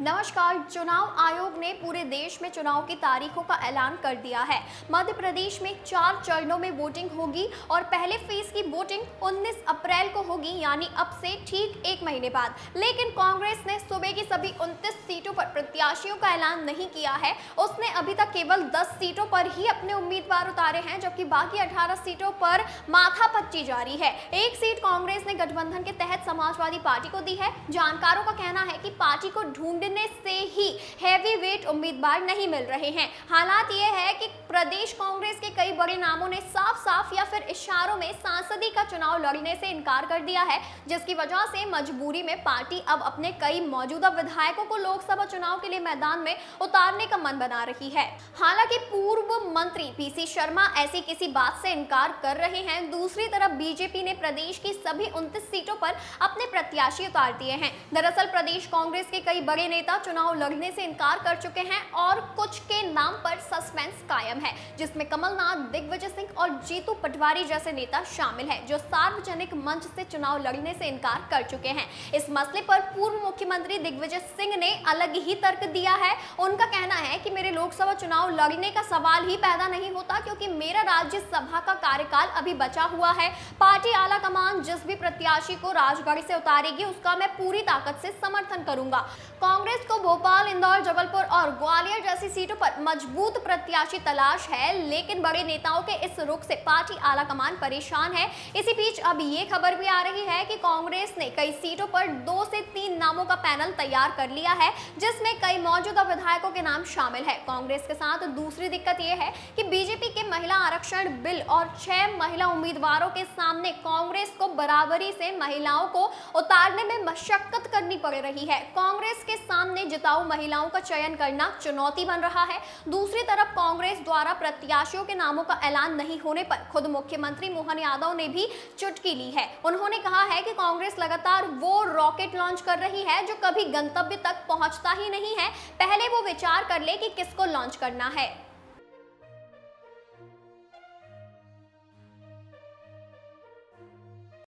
नमस्कार, चुनाव आयोग ने पूरे देश में चुनाव की तारीखों का ऐलान कर दिया है। मध्य प्रदेश में चार चरणों में वोटिंग होगी और पहले फ़ेज़ की वोटिंग 19 अप्रैल को होगी, यानी अब से ठीक एक महीने बाद। लेकिन कांग्रेस ने सुबह की सभी 29 सीटों पर प्रत्याशियों का ऐलान नहीं किया है। उसने अभी तक केवल 10 सीटों पर ही अपने उम्मीदवार उतारे हैं, जबकि बाकी 18 सीटों पर माथापच्ची जारी है। एक सीट कांग्रेस ने गठबंधन के तहत समाजवादी पार्टी को दी है। जानकारों का कहना है कि पार्टी को ढूंढ ढूँढने से ही हैवी वेट उम्मीदवार नहीं मिल रहे हैं। हालात ये है कि प्रदेश कांग्रेस के कई बड़े नामों ने साफ़ साफ़ या फिर इशारों में सांसदी का चुनाव लड़ने से इनकार कर दिया है, जिसकी वजह से मजबूरी में पार्टी अब अपने कई मौजूदा विधायकों को लोकसभा चुनाव के लिए मैदान में उतारने का मन बना रही है। हालाँकि पूर्व मंत्री पीसी शर्मा ऐसी किसी बात से इनकार कर रहे हैं। दूसरी तरफ़ बीजेपी ने प्रदेश की सभी उनतीस सीटों पर अपने प्रत्याशी उतार दिए हैं। दरअसल प्रदेश कांग्रेस के कई बड़े नेता चुनाव लड़ने से इनकार कर चुके हैं और कुछ के नाम पर सस्पेंस कायम है, जिसमें कमलनाथ, दिग्विजय सिंह और जीतू पटवारी जैसे नेता शामिल हैं, जो सार्वजनिक मंच से चुनाव लड़ने से इनकार कर चुके हैं। इस मसले पर पूर्व मुख्यमंत्री दिग्विजय सिंह ने अलग ही तर्क दिया है। उनका कहना है कि मेरे लोकसभा चुनाव लड़ने का सवाल ही पैदा नहीं होता, क्योंकि मेरा राज्यसभा का कार्यकाल अभी बचा हुआ है। पार्टी आला जिस भी प्रत्याशी को राजगढ़ से उतारेगी, उसका मैं पूरी ताकत से समर्थन करूँगा। कांग्रेस को भोपाल, इंदौर, जबलपुर और ग्वालियर जैसी सीटों पर मज़बूत प्रत्याशी तलाश है, लेकिन बड़े नेताओं के इस रुख से पार्टी आला कमान परेशान है। इसी बीच अब ये खबर भी आ रही है कि कांग्रेस ने कई सीटों पर दो से तीन नामों का पैनल तैयार कर लिया है, जिसमें कई मौजूदा विधायकों के नाम शामिल है। कांग्रेस के साथ दूसरी दिक्कत यह है कि बीजेपी के महिला आरक्षण बिल और छह महिला उम्मीदवारों के सामने कांग्रेस को बराबरी से महिलाओं को उतारने में मशक्कत करनी पड़ रही है। कांग्रेस के सामने जिताऊ महिलाओं का चयन करना चुनौती बन रहा है। दूसरी तरफ़ कांग्रेस द्वारा प्रत्याशियों के नामों का ऐलान नहीं होने पर खुद मुख्यमंत्री मोहन यादव ने भी चुटकी ली है। उन्होंने कहा है कि कांग्रेस लगातार वो रॉकेट लॉन्च कर रही है जो कभी गंतव्य तक पहुँचता ही नहीं है। पहले वो विचार कर ले कि किसको लॉन्च करना है।